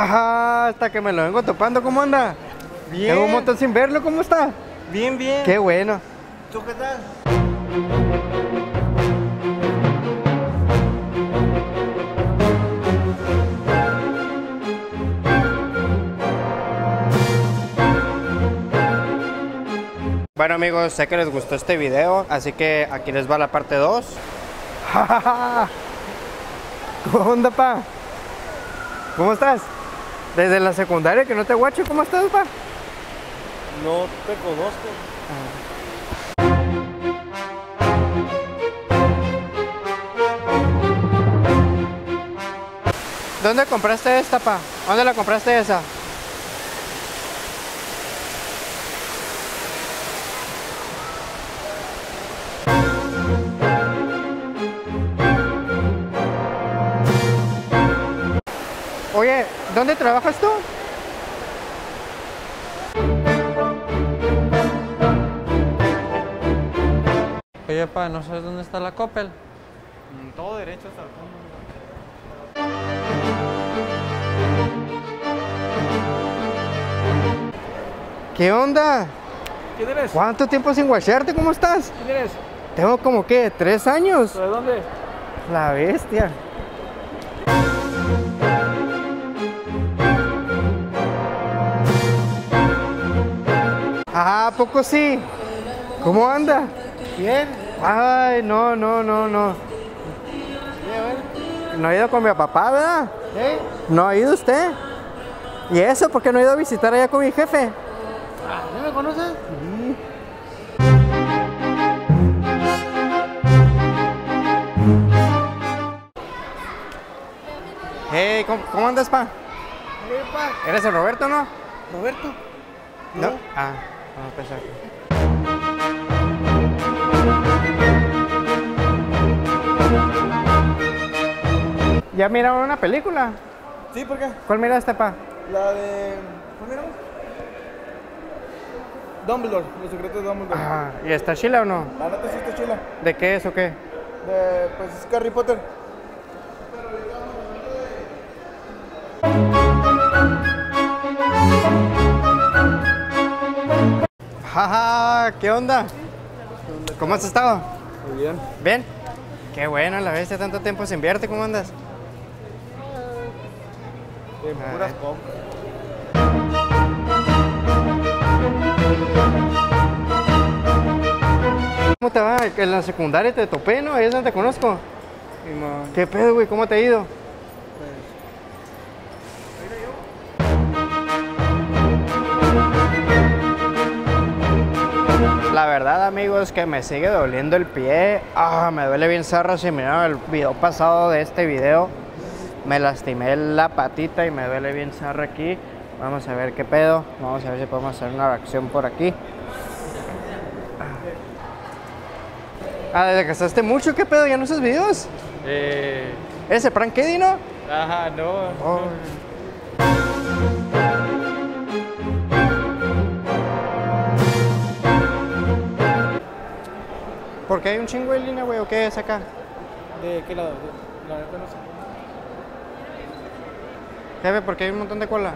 Ajá, hasta que me lo vengo topando, ¿cómo anda? Bien. Tengo un montón sin verlo, ¿cómo está? Bien, bien. Qué bueno. ¿Tú qué tal? Bueno amigos, sé que les gustó este video, así que aquí les va la parte 2. ¿Cómo onda, pa? ¿Cómo estás? Desde la secundaria que no te guacho, ¿cómo estás, pa? No te conozco. ¿Dónde compraste esta, pa? ¿Dónde la compraste esa? Oye, ¿dónde trabajas tú? Oye, pa, ¿no sabes dónde está la Coppel? Todo derecho hasta el fondo. ¿Qué onda? ¿Quién eres? ¿Cuánto tiempo sin guacharte? ¿Cómo estás? ¿Quién eres? Tengo como que tres años. ¿De dónde? La bestia. ¿A poco sí? ¿Cómo anda? Bien. Ay, no, no, no, no. No ha ido con mi papá, ¿verdad? ¿Eh? No ha ido usted. ¿Y eso? ¿Por qué no ha ido a visitar allá con mi jefe? ¿No me conoces? Hey, ¿cómo, cómo andas, pa? ¿Qué pa? ¿Eres el Roberto, no? ¿Roberto? No. Ah, vamos a pensar. ¿Ya miraron una película? Sí, ¿por qué? ¿Cuál miraste, pa? La de... ¿Cuál miramos? Dumbledore, los secretos de Dumbledore. Ah, ¿y está chila o no? La neta sí está chila. ¿De qué es o qué? De, pues es Harry Potter. Jaja, ¿qué onda? ¿Cómo has estado? Muy bien. ¿Bien? Qué bueno, la bestia, tanto tiempo se invierte, ¿cómo andas? En Ah, puras eh. compras. ¿Cómo te va? En la secundaria te topé, ¿no? Ahí es donde te conozco. ¿Qué pedo, güey? ¿Cómo te ha ido? La verdad, amigos, que me sigue doliendo el pie. Ah, me duele bien zarra. Si miraron el video pasado de este video, me lastimé la patita y me duele bien zarra aquí. Vamos a ver qué pedo. Vamos a ver si podemos hacer una reacción por aquí. Ah, desde que gastaste mucho, ¿qué pedo? ¿Ya no haces videos? Eh. ¿Ese prank Eddie, no? Ajá, no. Oh. ¿Por qué hay un chingo de línea, güey? ¿O qué es acá? ¿De qué lado? La neta no sé. Jefe, ¿por qué hay un montón de cola?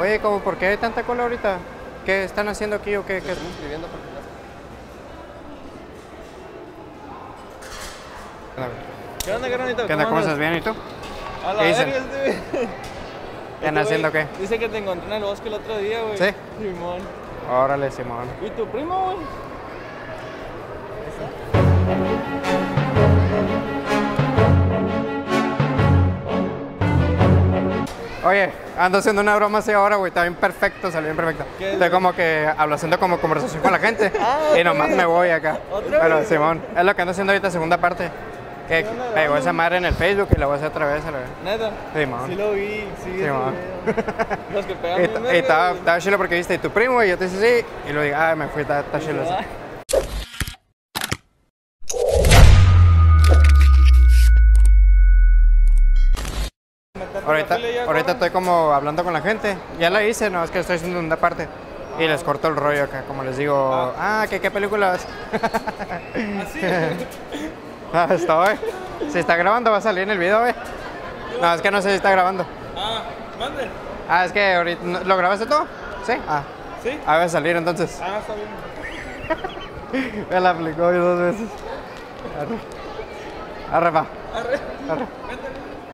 Oye, ¿cómo por qué hay tanta cola ahorita? ¿Qué están haciendo aquí o qué? qué? ¿Qué onda, carnalito? ¿Qué onda? ¿Cómo estás? ¿Bien? ¿Y tú? A la ¿Qué dicen? verga, este güey. ¿Qué andan Este haciendo qué? Dice que te encontré en el bosque el otro día, güey. ¿Sí? Simón. Órale, Simón. ¿Y tu primo, güey? Oye, ando haciendo una broma así ahora, güey. Está bien perfecto, salió bien perfecto. Estoy como que hablo haciendo como conversación con la gente. Ah, y nomás me voy acá. ¿Otra Pero? Simón, es lo que ando haciendo ahorita, segunda parte. Que ¿Qué onda, pegó esa madre en el Facebook y la voy a hacer otra vez a la vez. Neta. Simón. Sí lo vi, sí. Sí, video. Los que pegan Y, estaba, estaba chilo porque viste, ¿y tu primo? Y yo te dije sí. Y luego digo, ah, me fui, está, chilo. Ah. Ahorita, ahorita estoy como hablando con la gente. Ya la hice, no, es que estoy haciendo una parte. Y les corto el rollo acá, como les digo, ah, ¿qué, qué películas? Ah, estoy. Si está grabando, va a salir en el video, güey. No, es que no sé si está grabando. Ah, mande. Ah, es que ahorita. ¿no- ¿Lo grabaste tú? Sí. Ah, ¿Sí? ah, va a salir entonces. Ah, está bien. Me la aplicó hoy dos veces. Arre. Arre.